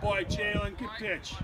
boy, Jalen. Good pitch.